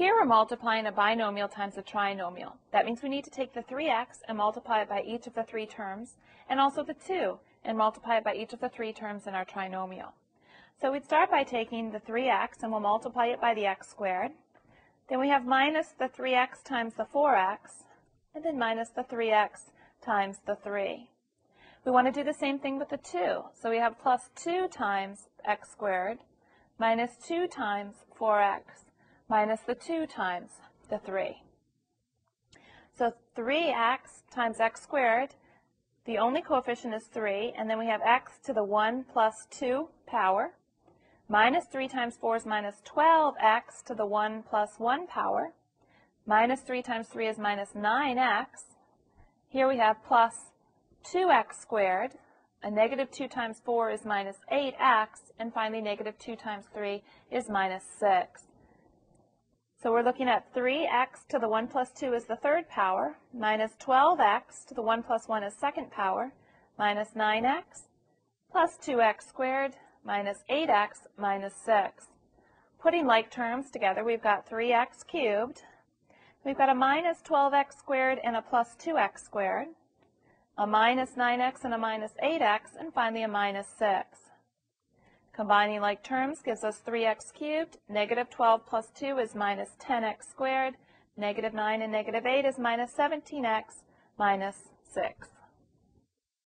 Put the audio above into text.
Here we're multiplying a binomial times a trinomial. That means we need to take the 3x and multiply it by each of the three terms, and also the 2 and multiply it by each of the three terms in our trinomial. So we'd start by taking the 3x and we'll multiply it by the x squared. Then we have minus the 3x times the 4x, and then minus the 3x times the 3. We want to do the same thing with the 2. So we have plus 2 times x squared minus 2 times 4x minus the 2 times the 3. So 3x times x squared, the only coefficient is 3, and then we have x to the 1 plus 2 power. Minus 3 times 4 is minus 12x to the 1 plus 1 power. Minus 3 times 3 is minus 9x. Here we have plus 2x squared. A negative 2 times 4 is minus 8x. And finally, negative 2 times 3 is minus 6. So we're looking at 3x to the 1 plus 2 is the third power, minus 12x to the 1 plus 1 is second power, minus 9x, plus 2x squared, minus 8x, minus 6. Putting like terms together, we've got 3x cubed. We've got a minus 12x squared and a plus 2x squared, a minus 9x and a minus 8x, and finally a minus 6. Combining like terms gives us 3x cubed. Negative 12 plus 2 is minus 10x squared. Negative 9 and negative 8 is minus 17x minus 6.